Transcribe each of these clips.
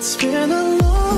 It's been a long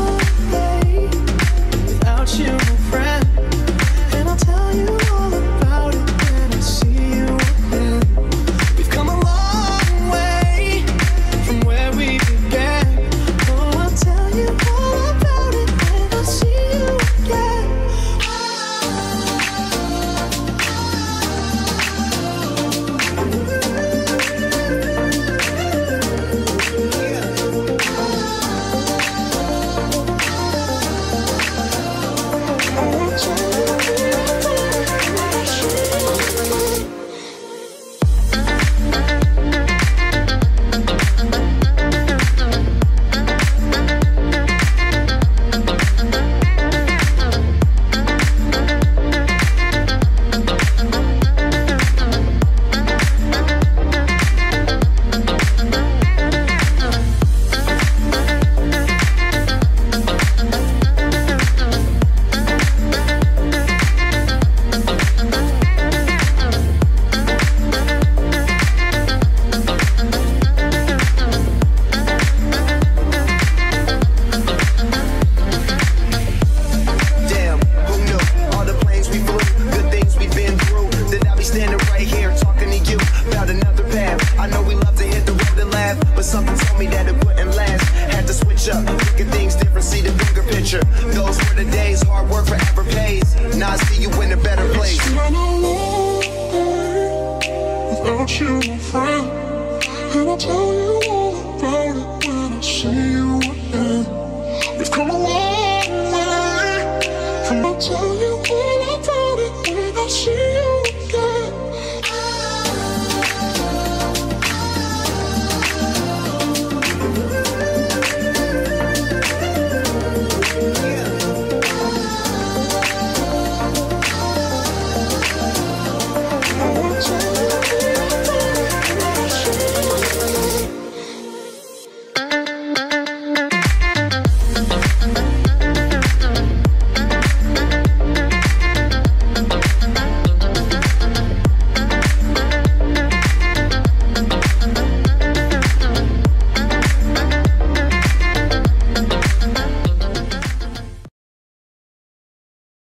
you my friend And I'll tell you all about it when I see you again. We've come a long way. From the time